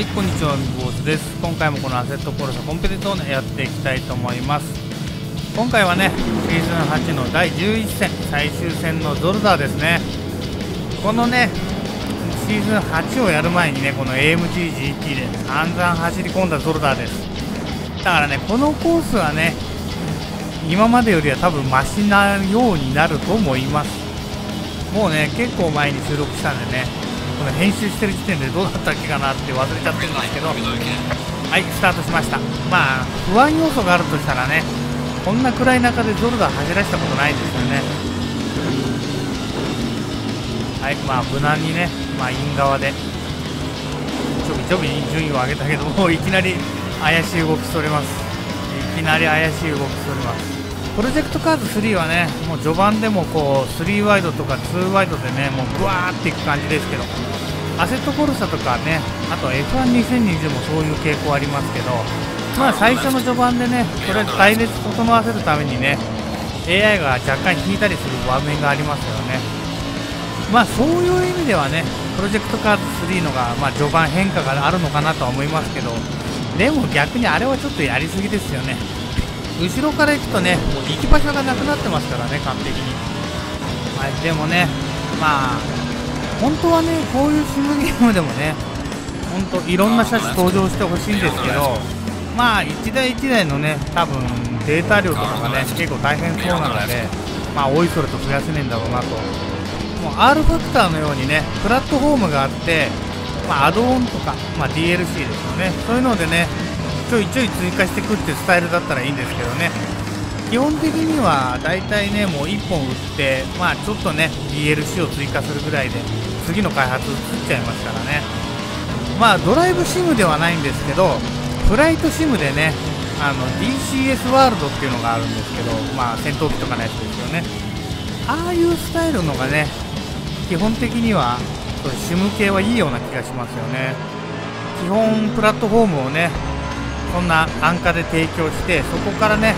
はいこんにちはボースです。今回もこのアセットコルサコンペティトーネやっていきたいと思います。今回はねシーズン8の第11戦最終戦のゾルダーですね。このねシーズン8をやる前にねこの AMGGT で散々走り込んだゾルダーです。だからねこのコースはね今までよりは多分マシなようになると思います。もうね結構前に収録したんでねこの編集してる時点でどうだったっけかなって忘れちゃってるんですけど。はいスタートしました。まあ不安要素があるとしたらねこんな暗い中でゾルダー走らせたことないですよね。はいまあ無難にねまあイン側でちょびちょび順位を上げたけどもういきなり怪しい動きそれます。いきなり怪しい動きそれます。プロジェクトカード3はねもう序盤でもこう3ワイドとか2ワイドでねもうグワーっていく感じですけど。アセットコルサとかねあと F12020 もそういう傾向ありますけどまあ最初の序盤でねとりあえず隊列整わせるためにね AI が若干引いたりする場面がありますよね。まあそういう意味ではねプロジェクトカード3のが、まあ、序盤変化があるのかなとは思いますけどでも逆にあれはちょっとやりすぎですよね。後ろから行くとねもう行き場所がなくなってますからね完璧に。はいでもねまあ本当はねこういうシムゲームでもね本当いろんな車種登場してほしいんですけどまあ1台1台のね多分データ量とかがね結構大変そうなのでまあおいそれと増やせねえんだろうなと。もう R ファクターのようにねプラットフォームがあってまあ、アドオンとか、まあ、DLC ですよね。そういうのでねちょいちょい追加していくっていうスタイルだったらいいんですけどね。基本的にはだいたいねもう1本売ってまあちょっとね DLC を追加するぐらいで次の開発移っちゃいますからね。まあドライブシムではないんですけどフライトシムでねあの DCS ワールドっていうのがあるんですけどまあ戦闘機とかのやつですよね。ああいうスタイルのがね基本的にはシム系はいいような気がしますよね。基本プラットフォームをねそんな安価で提供してそこからね、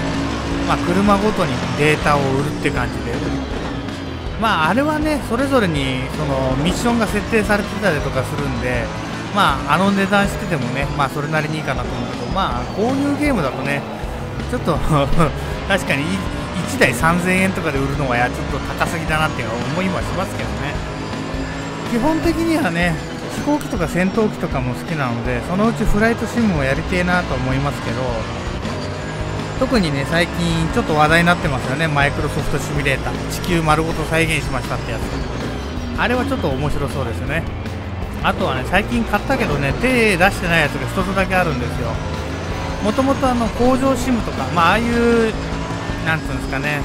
まあ、車ごとにデータを売るって感じで。まああれはねそれぞれにそのミッションが設定されてたりとかするんでまああの値段しててもねまあそれなりにいいかなと思うけどまあこういうゲームだとねちょっと 確かに1台3000円とかで売るのはやちょっと高すぎだなっていう思いはしますけどね。基本的にはね飛行機とか戦闘機とかも好きなのでそのうちフライトシムもやりてえなと思いますけど特にね最近ちょっと話題になってますよね。マイクロソフトシミュレーター。地球丸ごと再現しましたってやつ。あれはちょっと面白そうですよね。あとはね最近買ったけどね手出してないやつが1つだけあるんですよ。もともとあの工場シムとかまあああいうなんていうんですかね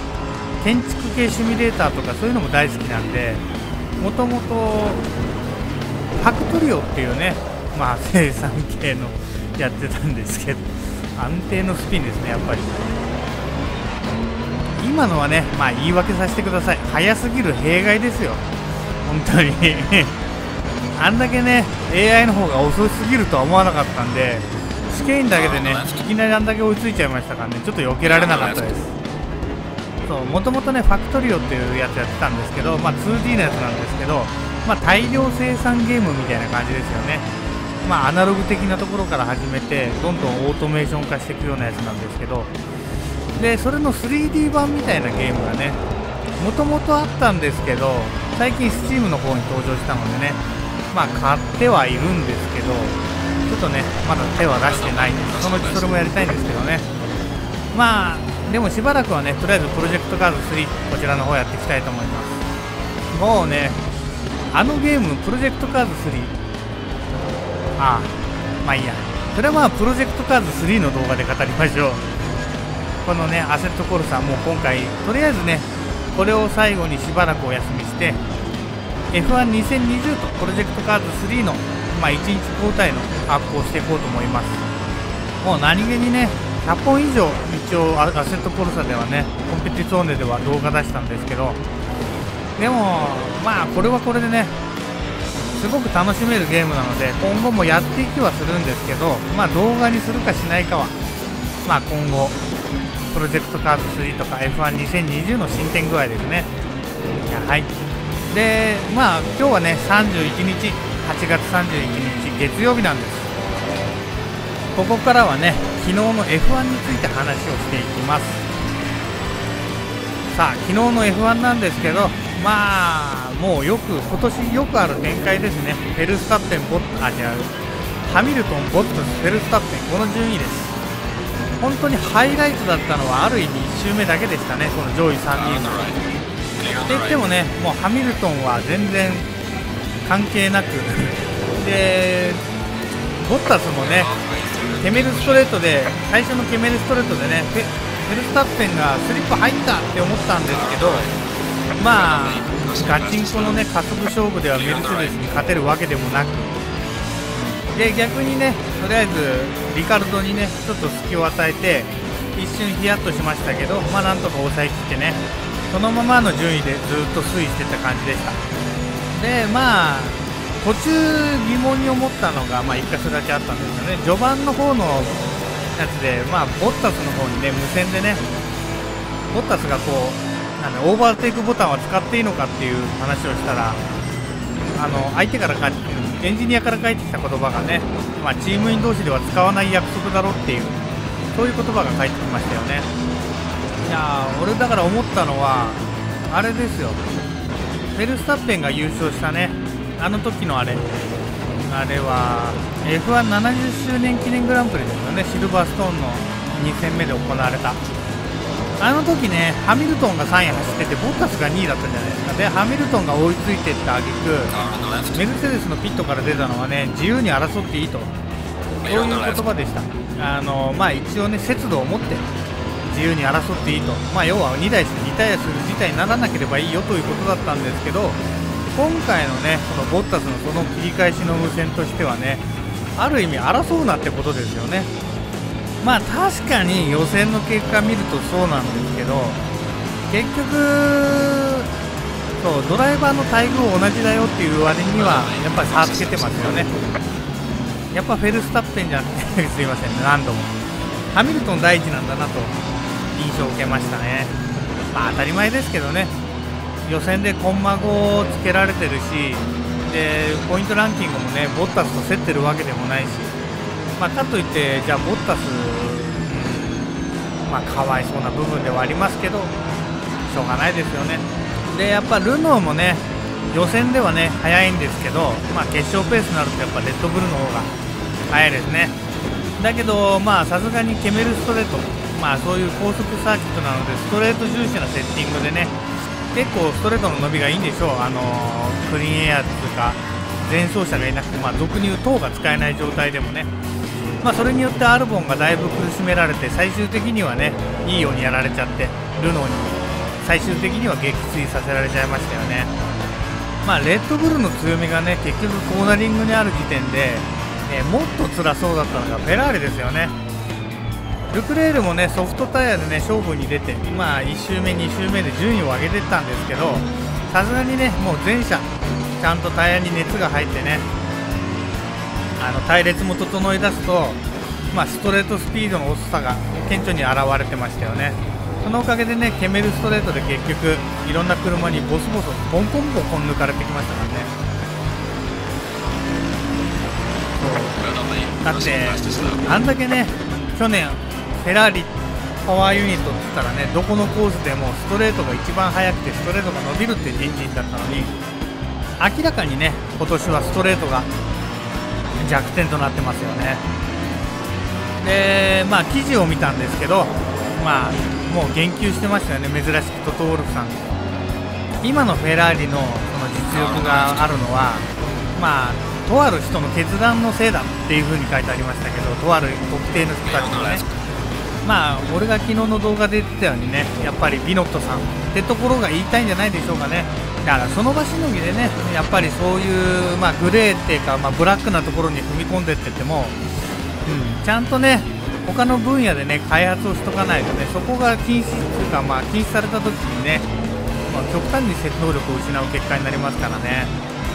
建築系シミュレーターとかそういうのも大好きなんでもともとファクトリオっていうね、まあ、生産系のやってたんですけど、安定のスピンですね、やっぱり。今のはね、まあ、言い訳させてください。早すぎる弊害ですよ。本当に あんだけね、AI の方が遅すぎるとは思わなかったんで、試験員だけでね、いきなりあんだけ追いついちゃいましたからね、ちょっと避けられなかったです。そう、もともとね、ファクトリオっていうやつやってたんですけど、まあ、2D のやつなんですけど、まあ、大量生産ゲームみたいな感じですよね。まあ、アナログ的なところから始めて、どんどんオートメーション化していくようなやつなんですけど、で、それの 3D 版みたいなゲームがね、もともとあったんですけど、最近 Steam の方に登場したのでね、まあ、買ってはいるんですけど、ちょっとね、まだ手は出してないんです。そのうちそれもやりたいんですけどね。まあ、でもしばらくはね、とりあえずプロジェクトカード3、こちらの方やっていきたいと思います。もうね、あのゲーム、プロジェクトカード3、ああ、まあいいや。それはまあ、プロジェクトカード3の動画で語りましょう。このね、アセットコルさん、もう今回、とりあえずね、これを最後にしばらくお休みして、F12020 とプロジェクトカード3の、まあ、1日交代のアップをしていこうと思います。もう何気にね、100本以上、一応、アセットコルサではね、コンペティツォーネでは動画出したんですけど、でも、まあ、これはこれでね、すごく楽しめるゲームなので、今後もやっていきはするんですけど、まあ、動画にするかしないかは、まあ、今後、プロジェクトカード3とか F12020 の進展具合ですね。はい。で、まあ、今日はね、31日、8月31日、月曜日なんです。ここからはね昨日の F1 について話をしていきますさあ昨日の F1 なんですけどまあもうよく今年よくある展開ですね。フェルスタッペンボッあ違う。ハミルトンボットスフェルスタッペンこの順位です。本当にハイライトだったのはある意味1周目だけでしたね。この上位3人の。って言ってもねもうハミルトンは全然関係なく。でボッタスもねケメルストレートで最初のケメルストレートでねフェルスタッペンがスリップ入ったって思ったんですけどまあガチンコのね加速勝負ではメルセデスに勝てるわけでもなく。で逆にねとりあえずリカルドにねちょっと隙を与えて一瞬ヒヤッとしましたけどまあなんとか抑えきってねそのままの順位でずっと推移してた感じでした。でまあ途中疑問に思ったのが、まあ、1箇所だけあったんですよね。序盤の方のやつで、まあ、ボッタスの方にね無線でねボッタスがこうなんオーバーテイクボタンは使っていいのかっていう話をしたらあの相手から帰ってエンジニアから返ってきた言葉がね、まあ、チーム員同士では使わない約束だろっていうそういう言葉が返ってきましたよね。いや俺だから思ったのはあれですよ。フェルスタッペンが優勝したねあの時のあれ。あれは F170 周年記念グランプリですよね。シルバーストーンの2戦目で行われた。あの時ねハミルトンが3位走っててボッタスが2位だったじゃないですか。でハミルトンが追いついていった挙句メルセデスのピットから出たのはね自由に争っていいと。そういう言葉でした。あのまあ一応ね節度を持って自由に争っていいと。まあ要は2台して2タイヤする事態にならなければいいよということだったんですけど今回のねそのボッタスのその切り返しの無線としてはねある意味争うなってことですよね。まあ確かに予選の結果見るとそうなんですけど結局そうドライバーの待遇同じだよっていう割にはやっぱり差つけてますよね。やっぱフェルスタッペンじゃなくてすいません、ね、何度も。ハミルトン第一なんだなと印象を受けましたね。まあ当たり前ですけどね。予選でコンマ5をつけられてるしでポイントランキングもねボッタスと競ってるわけでもないし、まあ、かといってじゃあボッタス、まあ、かわいそうな部分ではありますけどしょうがないですよね。でやっぱルノーもね予選ではね速いんですけど、まあ、決勝ペースになるとやっぱレッドブルの方が速いですね。だけどまあさすがにケメルストレートまあそういう高速サーキットなのでストレート重視なセッティングでね結構ストレートの伸びがいいんでしょう、あのー、クリーンエアというか前走者がいなくて、まあ、俗に言う塔が使えない状態でもね、まあ、それによってアルボンがだいぶ苦しめられて最終的にはねいいようにやられちゃってルノーに最終的には撃墜させられちゃいましたよね。まあ、レッドブルの強みがね結局コーナリングにある時点で、えー、もっと辛そうだったのがフェラーリですよね。ルクレールもねソフトタイヤでね勝負に出て、まあ、1周目、2周目で順位を上げていったんですけどさすがにねもう全車ちゃんとタイヤに熱が入ってねあの隊列も整い出すと、まあ、ストレートスピードの遅さが顕著に現れてましたよね。そのおかげでねケメルストレートで結局いろんな車にボスボスポンポンポンポン抜かれてきましたからねだってあんだけね去年フェラーリパワーユニットって言ったらねどこのコースでもストレートが一番速くてストレートが伸びるって人人だったのに明らかにね今年はストレートが弱点となってますよね。でまあ記事を見たんですけどまあもう言及してましたよね。珍しくトトウルフさん。今のフェラーリのその実力があるのはまあとある人の決断のせいだっていう風に書いてありましたけどとある特定の人たちのね。まあ俺が昨日の動画で言ってたようにねやっぱりビノットさんってところが言いたいんじゃないでしょうかね。だからその場しのぎでねやっぱりそういう、まあ、グレーっていうか、まあ、ブラックなところに踏み込んでってっても、うん、ちゃんとね他の分野でね開発をしとかないとねそこが禁止っていうか、まあ、禁止された時にね、まあ、極端に説能力を失う結果になりますからね。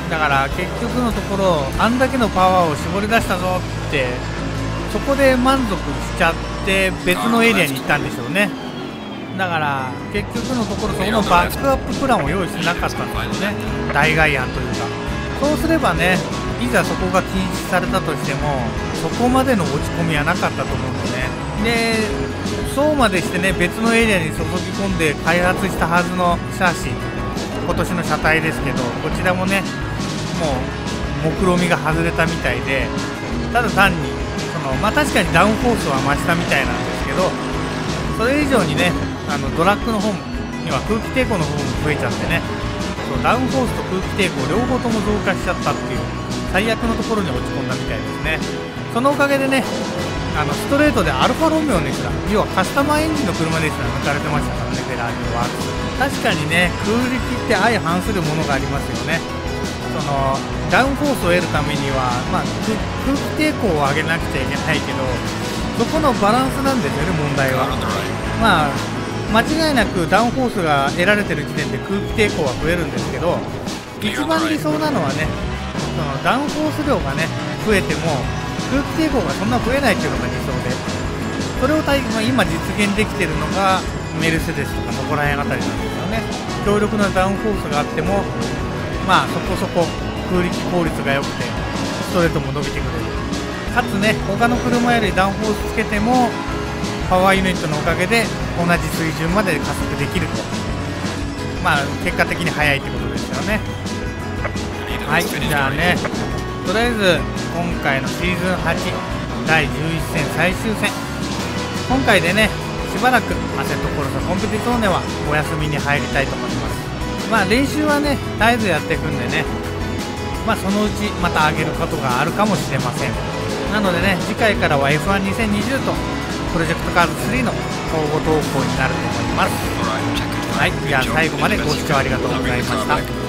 だから結局のところあんだけのパワーを絞り出したぞってそこで満足しちゃって別のエリアに行ったんでしょうね。だから結局のところそこのバックアッププランを用意してなかったんですよね。代替案というか。そうすればねいざそこが禁止されたとしてもそこまでの落ち込みはなかったと思うんでね。でそうまでしてね別のエリアに注ぎ込んで開発したはずのシャーシ今年の車体ですけどこちらもねもう目論見が外れたみたいでただ単にそのまあ確かにダウンフォースは増したみたいなんですけどそれ以上にねあのドラッグの方には空気抵抗の部分も増えちゃってね。そうダウンフォースと空気抵抗両方とも増加しちゃったっていう最悪のところに落ち込んだみたいですね。そのおかげでねあのストレートでアルファロメオですら要はカスタマーエンジンの車ですら抜かれてましたからねフェラーリのワークス。確かにね空力って相反するものがありますよね。そのダウンフォースを得るためには、まあ、空気抵抗を上げなくちゃいけないけどそこのバランスなんですよね問題は。まあ間違いなくダウンフォースが得られてる時点で空気抵抗は増えるんですけど一番理想なのはねそのダウンフォース量がね増えても空気抵抗がそんな増えないっていうのが理想でそれを対、まあ、今実現できてるのがメルセデスとかそこら辺あたりなんですよね。強力なダウンフォースがあってもまあそこそこ空力効率が良くてストレートも伸びてくれる。かつね他の車よりダウンフォースつけてもパワーユニットのおかげで同じ水準まで加速できると。まあ結果的に速いってことですよね。はいじゃあねとりあえず今回のシーズン8第11戦最終戦。今回でねしばらくアセットコロサコンペティゾーネはお休みに入りたいと思います。まあ練習はね絶えずやっていくんでね。まあそのうちまた上げることがあるかもしれません。なのでね次回からは F12020 とプロジェクトカード3の交互投稿になると思います。はいじゃあ最後までご視聴ありがとうございました